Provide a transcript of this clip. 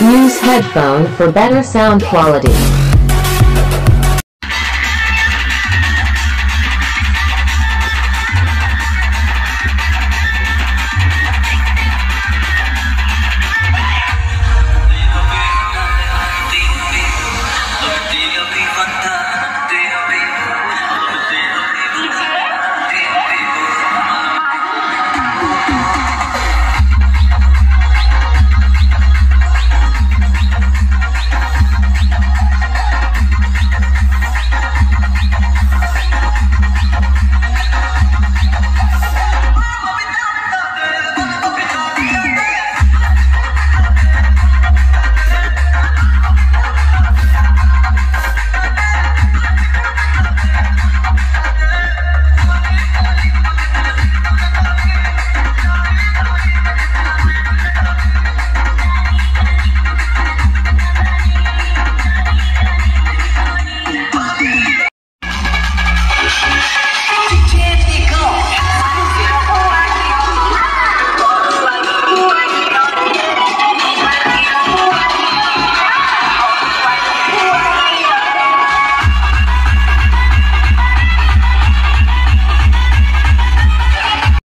Use headphone for better sound quality.